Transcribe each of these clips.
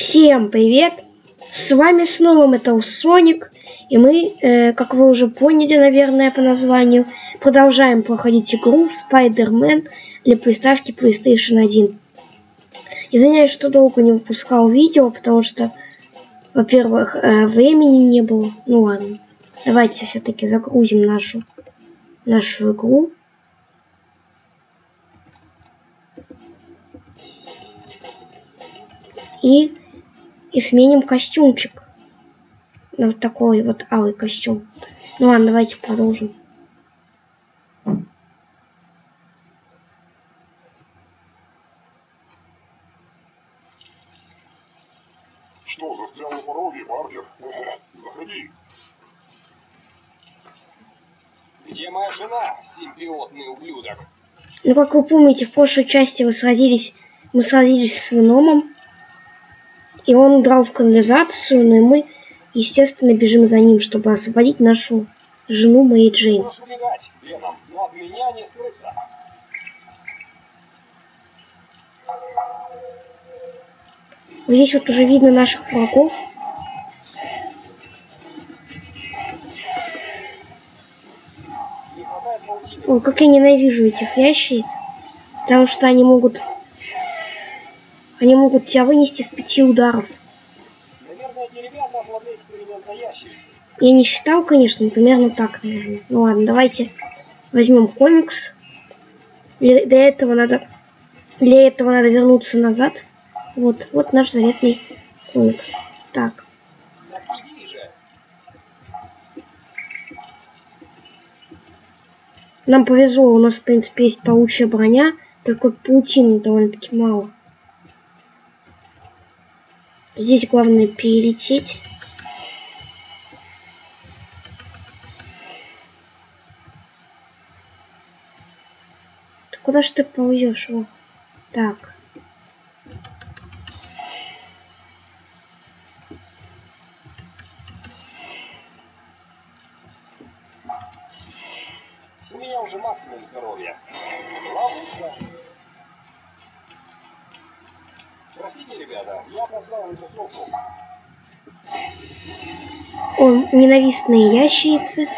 Всем привет! С вами снова Metal Sonic, и мы, э, как вы уже поняли, наверное, по названию, продолжаем проходить игру Spider-Man для приставки PlayStation 1. Извиняюсь, что долго не выпускал видео, потому что, во-первых, э, времени не было. Ну ладно, давайте все-таки загрузим нашу, нашу игру. И и сменим костюмчик. На вот такой вот алый костюм. Ну ладно, давайте продолжим. Что, застрял на пороге, Паркер? Заходи. Где моя жена, симбиотный ублюдок? Ну, как вы помните, в прошлой части вы сразились, мы сразились с Веномом. И он удрал в канализацию, но и мы, естественно, бежим за ним, чтобы освободить нашу жену Мэри Джейн. Скрыться. Вот здесь вот уже видно наших врагов. Ой, как я ненавижу этих ящериц. Потому что они могут... Они могут тебя вынести с пяти ударов. Наверное, эти ребята обладают эксперимента ящерицы. Я не считал, конечно, но примерно так, наверное. Ну ладно, давайте возьмем комикс. Для, для этого надо... Для этого надо вернуться назад. Вот, вот наш заветный комикс. Так. Нам повезло, у нас, в принципе, есть паучья броня, только паутины довольно-таки мало. Здесь главное перелететь. Куда ж ты ползешь? О, так. Простите, ребята, ненавистные ящерицы.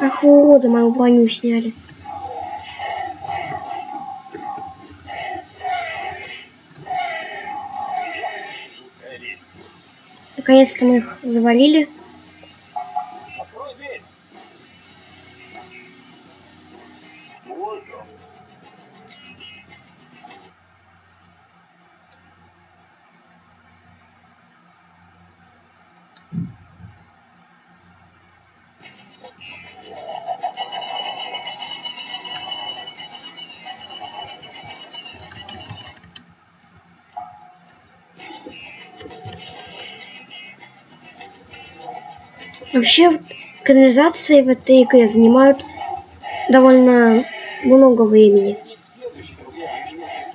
Ах, вы уроды, мою броню сняли. Наконец-то мы их завалили. Вообще, канализации в этой игре занимают довольно много времени.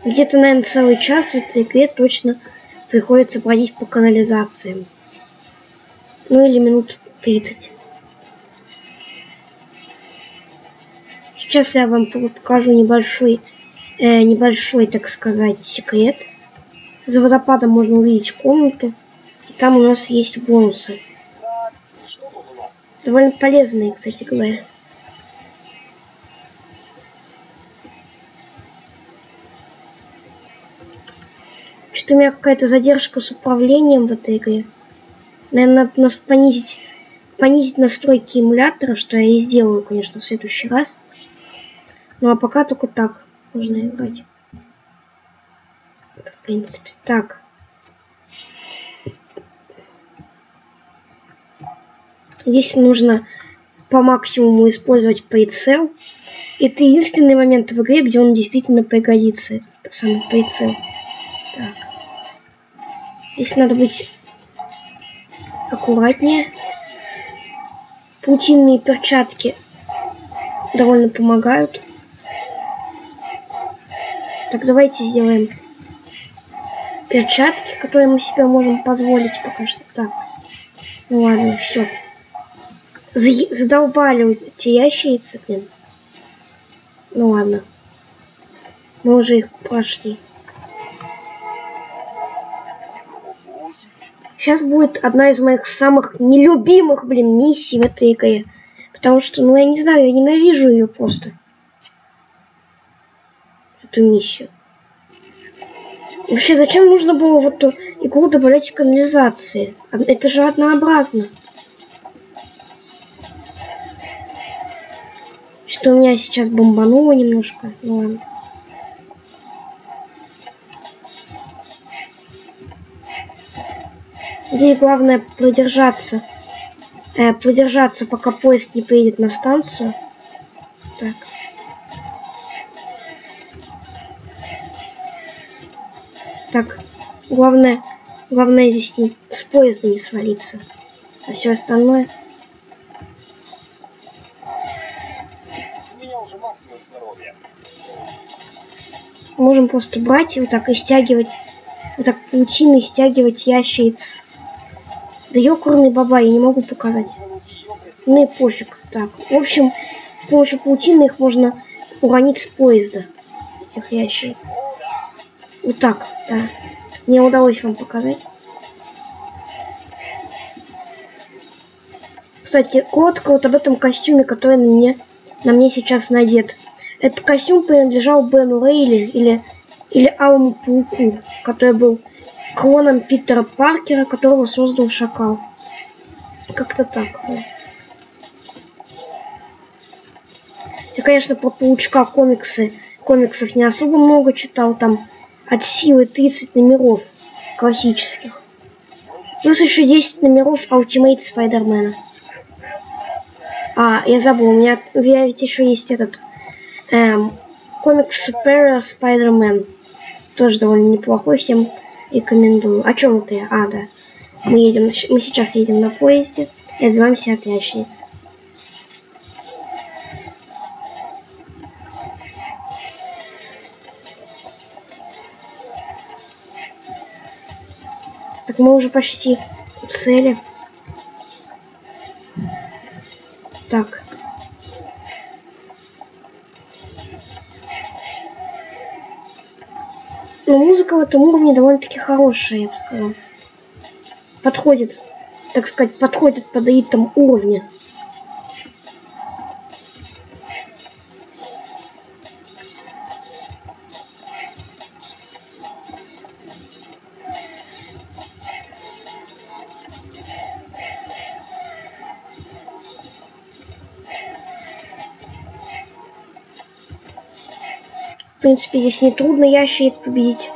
Где-то, наверное, целый час в этой игре точно приходится бродить по канализациям. Ну или минут 30. Сейчас я вам покажу небольшой, э, небольшой, так сказать, секрет. За водопадом можно увидеть комнату. И там у нас есть бонусы. Довольно полезные, кстати говоря. Что-то у меня какая-то задержка с управлением в этой игре. Наверное, нас понизить, понизить настройки эмулятора, что я и сделаю, конечно, в следующий раз. Ну а пока только так можно играть. В принципе, так. Здесь нужно по максимуму использовать прицел. Это единственный момент в игре, где он действительно пригодится, этот самый прицел. Так. Здесь надо быть аккуратнее. Паутинные перчатки довольно помогают. Так, давайте сделаем перчатки, которые мы себе можем позволить пока что. Так. Ну ладно, все. Задолбали вот эти ящерицы, блин. Ну ладно. Мы уже их прошли. Сейчас будет одна из моих самых нелюбимых, блин, миссий в этой игре. Потому что, ну, я не знаю, я ненавижу ее просто. Эту миссию. Вообще, зачем нужно было в эту игру добавлять канализации? Это же однообразно. Что у меня сейчас бомбануло немножко. Ну ладно. Здесь главное продержаться. Э, продержаться, пока поезд не приедет на станцию. Так. Так, главное, главное здесь не, с поезда не свалиться. А все остальное... У меня уже максимум здоровья. Можем просто брать и вот так и стягивать, вот так паутиной стягивать ящериц. Да ёкарный баба, я не могу показать. Ну и пофиг. Так, в общем, с помощью паутины их можно уронить с поезда. Этих ящериц. Вот так, да. Мне удалось вам показать. Кстати, коротко вот об этом костюме, который на мне, на мне сейчас надет. Этот костюм принадлежал Бену Рейли или, или Алому Пауку, который был клоном Питера Паркера, которого создал Шакал. Как-то так. Я, конечно, про Паучка комиксы, комиксов не особо много читал, там от силы 30 номеров классических. Плюс еще 10 номеров Ultimate Спайдермена. А, я забыл, у меня у меня ведь еще есть этот эм, комикс Superior Spider-Man. Тоже довольно неплохой, всем рекомендую. О чем это я? А, да. Мы едем, мы сейчас едем на поезде и отбиваемся от ящериц. Так мы уже почти у цели. Музыка в этом уровне довольно-таки хорошая, я бы сказал. Подходит, так сказать, подходит под ритм уровня. В принципе, здесь не трудно ящериц победить.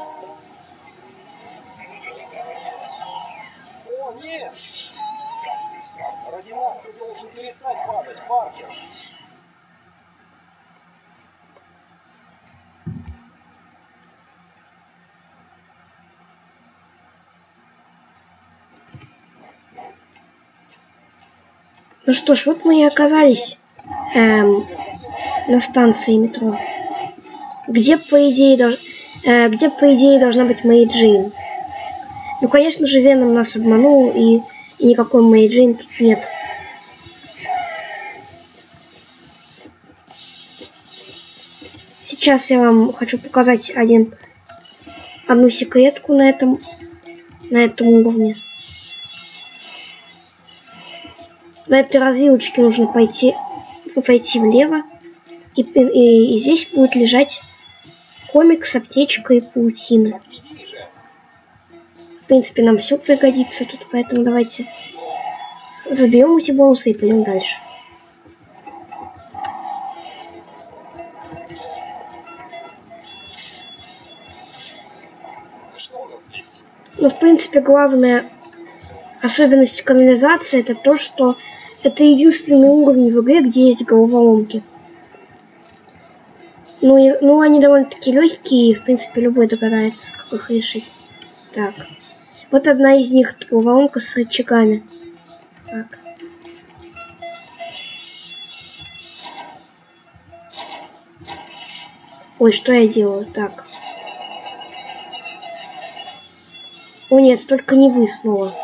Что ж, вот мы и оказались эм, на станции метро. Где, по идее, долж- э, где, по идее, должна быть Мэри Джейн. Ну, конечно же, Веном нас обманул, и, и никакой Мэри Джейн тут нет. Сейчас я вам хочу показать один, одну секретку на этом, на этом уровне. На этой развилочке нужно пойти, пойти влево. И, и- и здесь будет лежать комикс, аптечка и паутина. В принципе, нам все пригодится тут, поэтому давайте заберем эти бонусы и пойдем дальше. Что у нас здесь? Но, в принципе, главная особенность канализации это то, что это единственный уровень в игре, где есть головоломки. Ну, и, ну они довольно-таки легкие, и, в принципе, любой догадается, как их решить. Так. Вот одна из них головоломка с рычагами. Так. Ой, что я делаю? Так. О нет, только не вы снова.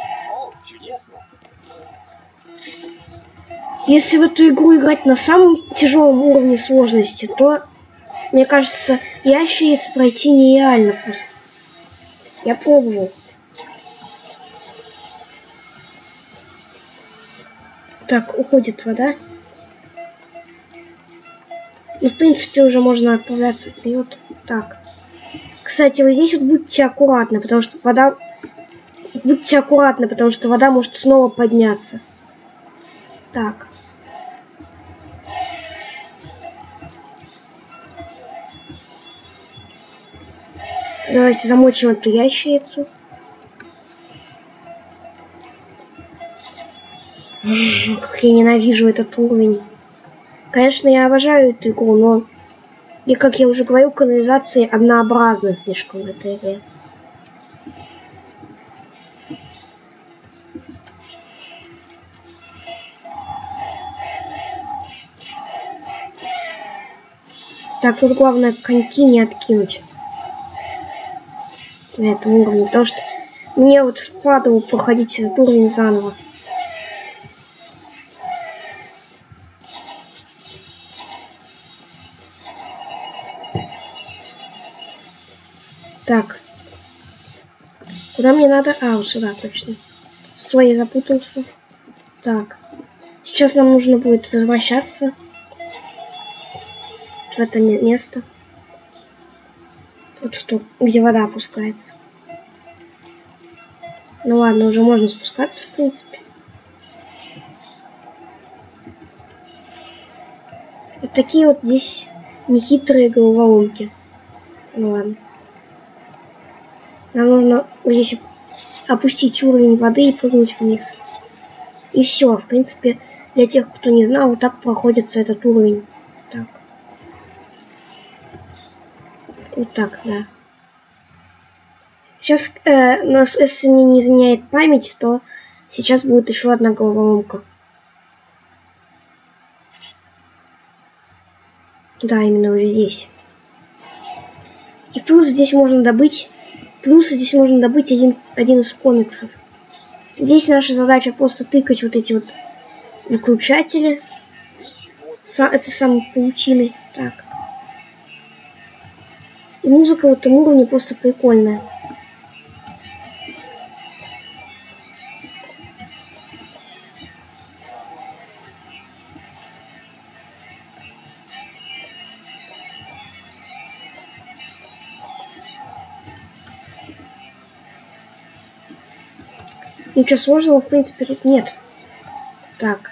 Если в эту игру играть на самом тяжелом уровне сложности, то Мне кажется, ящериц пройти нереально просто. Я пробовал. Так, уходит вода. Ну, в принципе, уже можно отправляться вперед. Так. Кстати, вот здесь вот будьте аккуратны, потому что вода... Будьте аккуратны, потому что вода может снова подняться. Так. Давайте замочим эту ящерицу. Как я ненавижу этот уровень. Конечно, я обожаю эту игру, но, и как я уже говорил, канализации однообразны слишком в этой игре. Так, тут главное коньки не откинуть на этом уровне, потому что мне вот впадло проходить этот уровень заново. Так. Куда мне надо? А, вот сюда точно. Свои запутался. Так. Сейчас нам нужно будет возвращаться в это место. Вот что, где вода опускается. Ну ладно, уже можно спускаться, в принципе. Вот такие вот здесь нехитрые головоломки. Ну ладно. Нам нужно здесь опустить уровень воды и прыгнуть вниз. И все, в принципе, для тех, кто не знал, вот так проходится этот уровень. Так. Вот так, да. Сейчас, э, нас, если мне не изменяет память, то сейчас будет еще одна головоломка. Да, именно вот здесь. И плюс здесь можно добыть... Плюс здесь можно добыть один, один из комиксов. Здесь наша задача просто тыкать вот эти вот выключатели. Са это самые паутины. Так. Музыка в этом уровне просто прикольная. Ничего сложного, в принципе, тут нет. Так.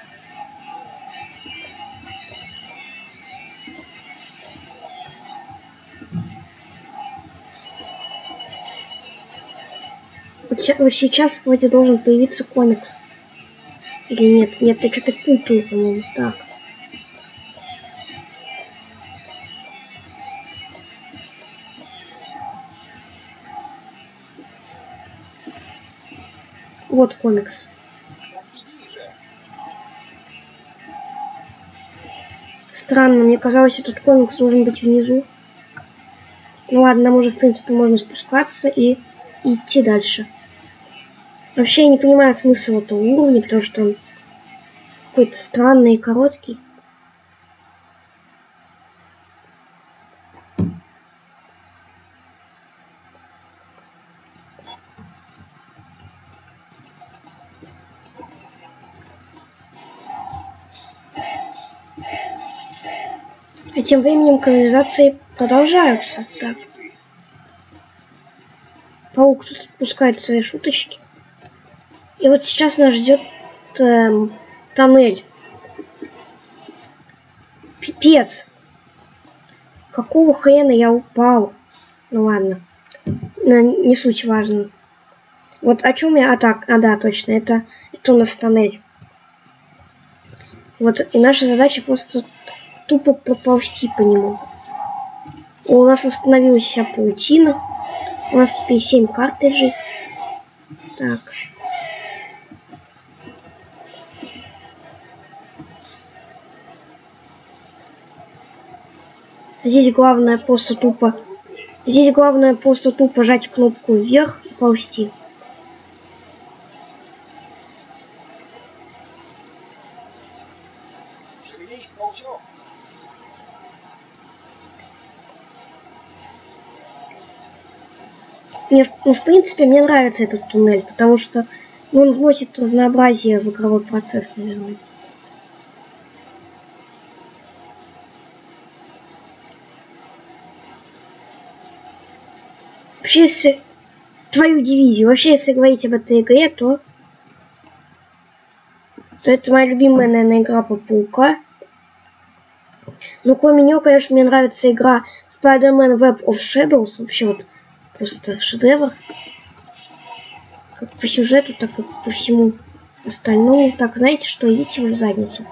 Сейчас вроде должен появиться комикс. Или нет? Нет, я что-то путаю, по-моему. Так. Вот комикс. Странно, мне казалось, этот комикс должен быть внизу. Ну ладно, нам уже, в принципе, можно спускаться и идти дальше. Вообще, я не понимаю смысла этого уровня, потому что он какой-то странный и короткий. А тем временем канализации продолжаются. Так. Паук тут пускает свои шуточки. И вот сейчас нас ждет эм, тоннель. Пипец. Какого хрена я упал? Ну ладно. Не суть важно. Вот о чем я... А так, а да, точно. Это, это у нас тоннель. Вот, и наша задача просто тупо проползти по нему. У нас восстановилась вся паутина. У нас теперь 7 картриджей. Так. Здесь главное просто тупо... Здесь главное просто тупо жать кнопку вверх и ползти. Мне, ну, в принципе, мне нравится этот туннель, потому что ну, он вносит разнообразие в игровой процесс, наверное. Вообще, если твою дивизию, вообще, если говорить об этой игре, то, то это моя любимая, наверное, игра по паука. Ну, кроме нее, конечно, мне нравится игра Spider-Man Web of Shadows. Вообще вот просто шедевр. Как по сюжету, так и по всему остальному. Так, знаете что, идите в задницу.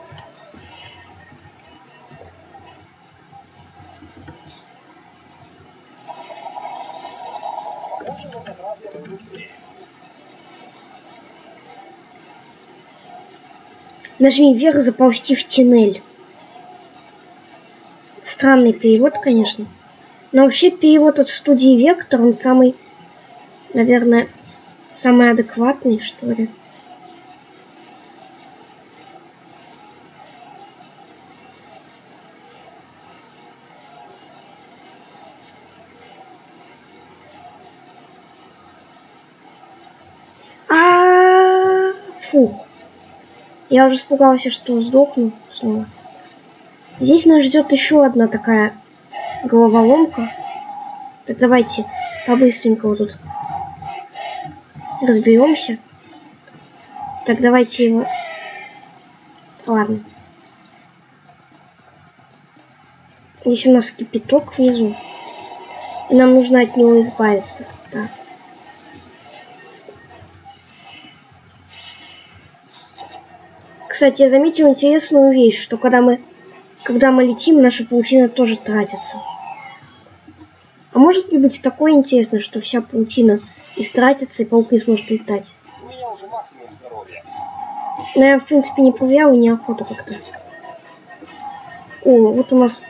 Нажми вверх заползти в туннель. Странный перевод, конечно. Но вообще перевод от студии Вектор, он самый, наверное, самый адекватный, что ли. А, фух. Я уже испугался, что сдохну снова. Здесь нас ждет еще одна такая головоломка. Так давайте по-быстренькому тут разберемся. Так давайте его... Ладно. Здесь у нас кипяток внизу. И нам нужно от него избавиться. Так. Кстати, я заметил интересную вещь, что когда мы, когда мы летим, наша паутина тоже тратится. А может ли быть такое интересно, что вся паутина истратится, и паук не сможет летать? У меня уже максимум здоровья. Но я, в принципе, не проверял и неохота как-то. О, вот у нас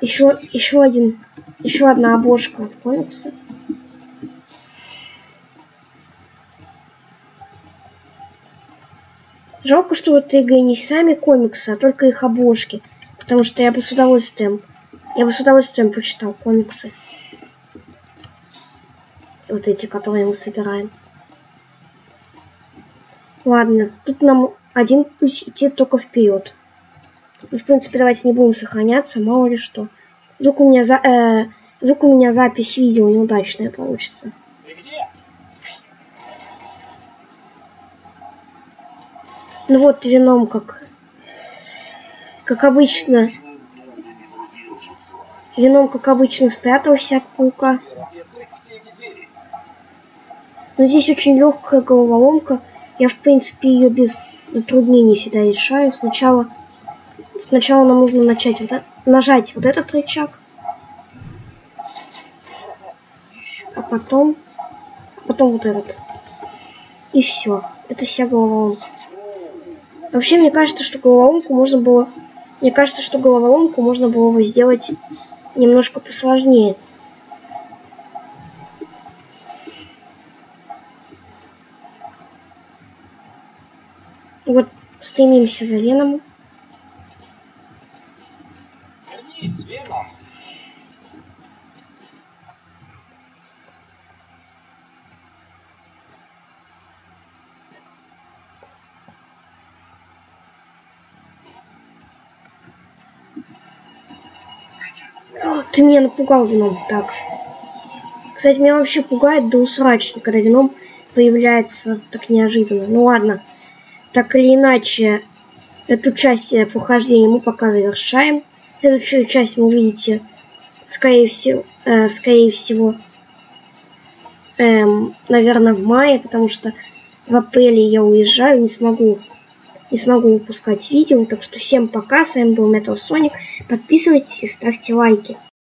еще, еще один, еще одна обложка от. Жалко, что вот игры не сами комиксы, а только их обложки. Потому что я бы с удовольствием, я бы с удовольствием прочитал комиксы. Вот эти, которые мы собираем. Ладно, тут нам один путь идти только вперед. И, в принципе, давайте не будем сохраняться, мало ли что. Вдруг у меня, за, э, вдруг у меня запись видео неудачная получится. Ну вот вином как... Как обычно. Вином, как обычно, спрятался от паука. Но здесь очень легкая головоломка. Я, в принципе, ее без затруднений всегда решаю. Сначала, сначала нам нужно начать вот это- нажать вот этот рычаг. А потом, потом вот этот. И все. Это вся головоломка. Вообще, мне кажется, что головоломку можно было... Мне кажется, что головоломку можно было бы сделать немножко посложнее. Вот стремимся за Веном. О, ты меня напугал вином. Так. Кстати, меня вообще пугает до усрачки, когда вином появляется так неожиданно. Ну ладно. Так или иначе, эту часть э, прохождения мы пока завершаем. Следующую часть вы увидите, скорее всего, э, скорее всего, эм, наверное, в мае, потому что в апреле я уезжаю, не смогу не смогу выпускать видео. Так что всем пока, с вами был Metal Sonic. Подписывайтесь и ставьте лайки.